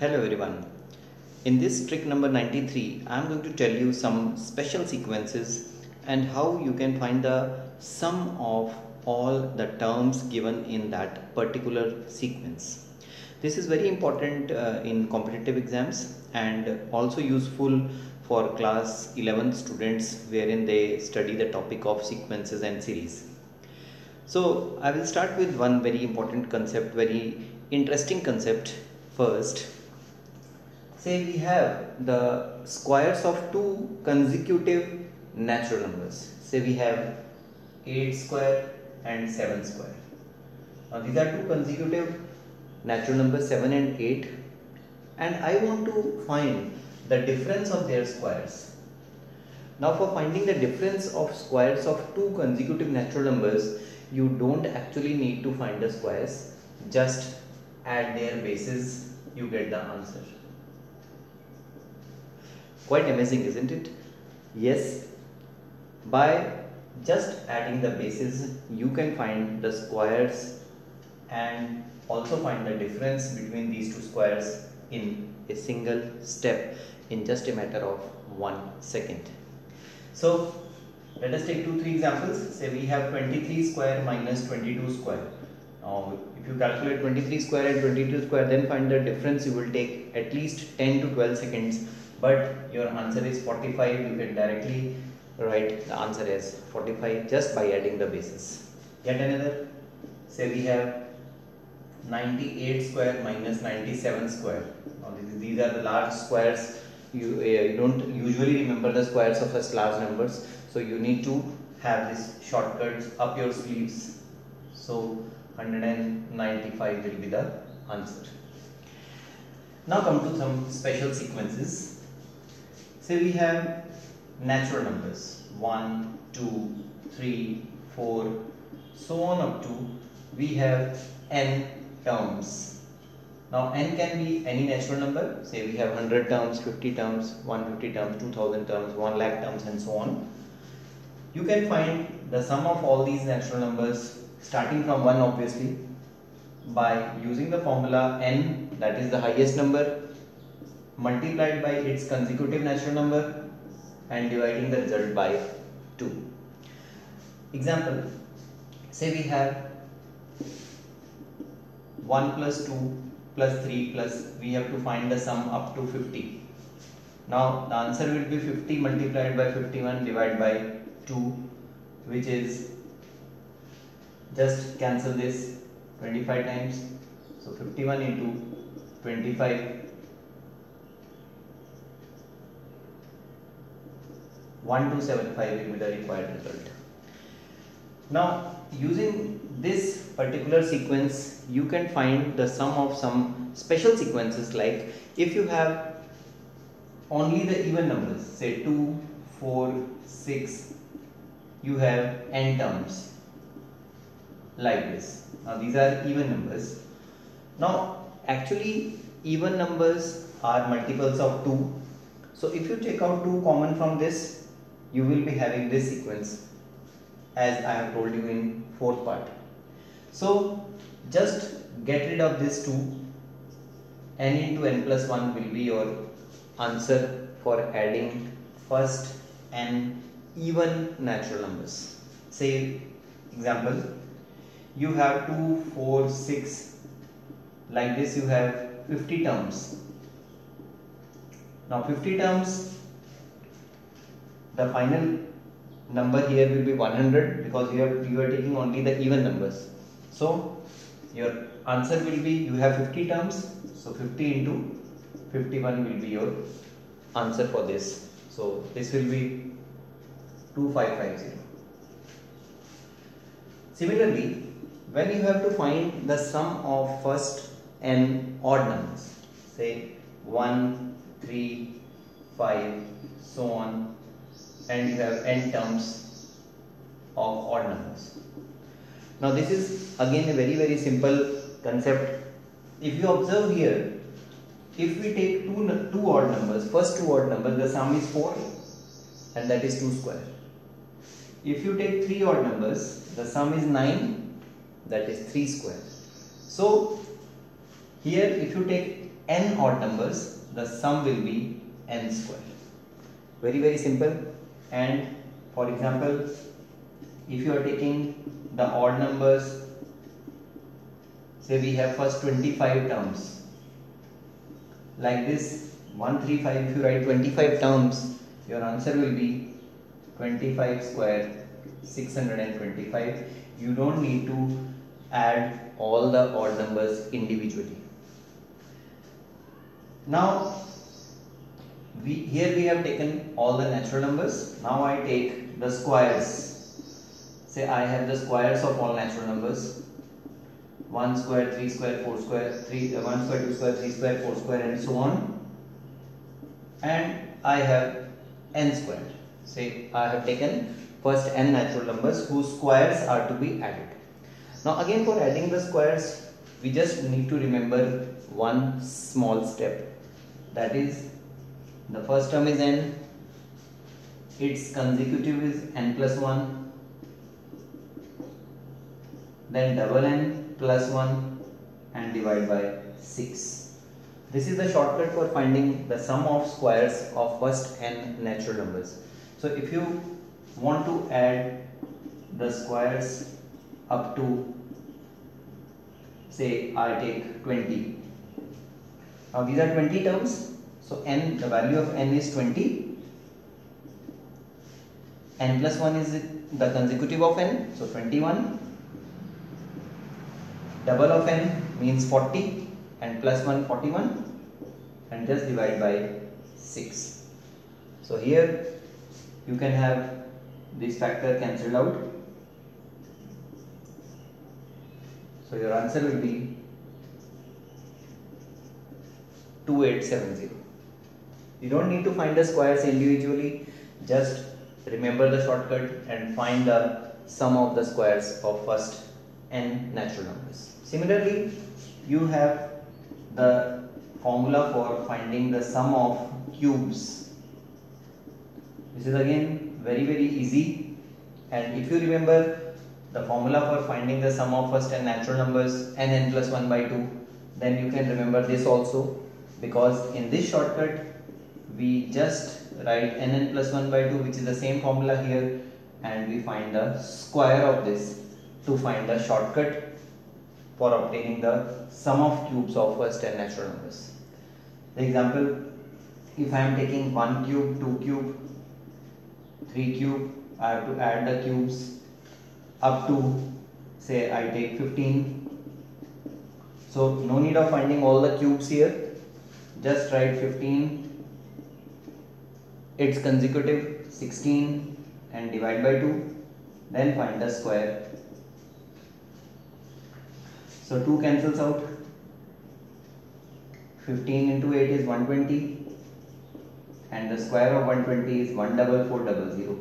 Hello everyone. In this trick number 93, I am going to tell you some special sequences and how you can find the sum of all the terms given in that particular sequence. This is very important uh, in competitive exams and also useful for class 11 students wherein they study the topic of sequences and series. So I will start with one very important concept, very interesting concept first. Say we have the squares of two consecutive natural numbers. Say we have 8 square and 7 square. Now these are two consecutive natural numbers 7 and 8 and I want to find the difference of their squares. Now for finding the difference of squares of two consecutive natural numbers you don't actually need to find the squares just add their bases you get the answer quite amazing isn't it yes by just adding the bases you can find the squares and also find the difference between these two squares in a single step in just a matter of one second so let us take two, three examples. Say we have 23 square minus 22 square. Now, if you calculate 23 square and 22 square, then find the difference. You will take at least 10 to 12 seconds. But your answer is 45. You can directly write the answer as 45 just by adding the bases. Yet another. Say we have 98 square minus 97 square. Now, these are the large squares. You, uh, you don't usually remember the squares of such large numbers so you need to have this shortcuts up your sleeves so 195 will be the answer now come to some special sequences say we have natural numbers. 1 2 3 4 so on up to we have n terms. Now n can be any natural number. Say we have 100 terms 50 terms 150 terms 2000 terms 1 lakh terms and so on. You can find the sum of all these natural numbers starting from 1 obviously by using the formula n that is the highest number multiplied by its consecutive natural number and dividing the result by 2. Example, say we have 1 plus 2 plus 3 plus we have to find the sum up to 50. Now the answer will be 50 multiplied by 51 divided by 2 which is just cancel this 25 times so 51 into 25 1275 will be the required result now using this particular sequence you can find the sum of some special sequences like if you have only the even numbers say 2 4 6 you have n terms like this. Now these are even numbers. Now actually even numbers are multiples of 2. So if you take out 2 common from this you will be having this sequence as I have told you in fourth part. So just get rid of this 2 n into n plus 1 will be your answer for adding first n even natural numbers. Say example, you have 2, 4, 6, like this you have 50 terms. Now 50 terms, the final number here will be 100 because you are, you are taking only the even numbers. So your answer will be you have 50 terms, so 50 into 51 will be your answer for this. So this will be 2550. Similarly, when you have to find the sum of first n odd numbers, say 1, 3, 5, so on, and you have n terms of odd numbers. Now this is again a very very simple concept. If you observe here, if we take two, two odd numbers, first two odd numbers, the sum is 4 and that is 2 square. If you take three odd numbers, the sum is 9, that is 3 square. So, here if you take n odd numbers the sum will be n square very very simple and for example if you are taking the odd numbers say we have first 25 terms. Like this 135 if you write 25 terms your answer will be 25 square 625 you don't need to add all the odd numbers individually. Now we here we have taken all the natural numbers. Now I take the squares. Say I have the squares of all natural numbers. 1 square 3 square 4 square 3 uh, 1 square 2 square 3 square 4 square and so on. And I have n squared. Say I have taken first n natural numbers whose squares are to be added. Now again for adding the squares we just need to remember one small step. That is the first term is n its consecutive is n plus 1 then double n plus 1 and divide by 6 this is the shortcut for finding the sum of squares of first n natural numbers. So if you want to add the squares up to say I take 20 now these are 20 terms so n the value of n is 20 n plus 1 is the consecutive of n so 21 double of n means 40 and plus 1 41 and just divide by 6 so here you can have this factor cancelled out. So your answer will be 2870. You don't need to find the squares individually, just remember the shortcut and find the sum of the squares of first n natural numbers. Similarly, you have the formula for finding the sum of cubes. This is again very very easy and if you remember the formula for finding the sum of first n natural numbers n n plus 1 by 2 then you can remember this also because in this shortcut we just write n n plus 1 by 2 which is the same formula here and we find the square of this to find the shortcut for obtaining the sum of cubes of first and natural numbers. The example if I am taking 1 cube, 2 cube, 3 cube I have to add the cubes up to say I take 15 so no need of finding all the cubes here just write 15 its consecutive 16 and divide by 2 then find the square so 2 cancels out 15 into 8 is 120 and the square of 120 is 14400.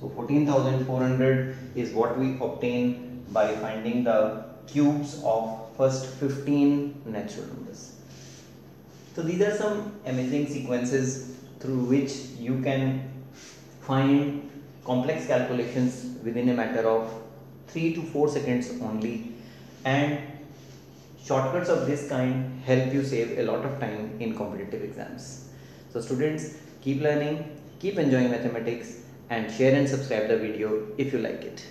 So 14,400 is what we obtain by finding the cubes of first 15 natural numbers. So these are some amazing sequences through which you can find complex calculations within a matter of 3 to 4 seconds only and shortcuts of this kind help you save a lot of time in competitive exams. So students Keep learning, keep enjoying mathematics and share and subscribe the video if you like it.